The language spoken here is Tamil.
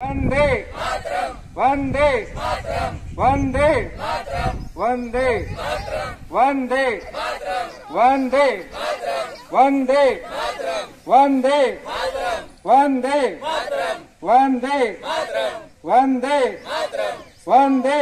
வந்தே வந்தே வந்தே வந்தே வந்தே வந்தே வந்தே வந்தே வந்தே வந்தே வந்தே வந்தே